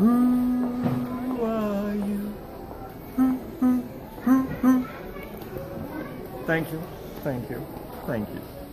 Who are you? Thank you, thank you, thank you.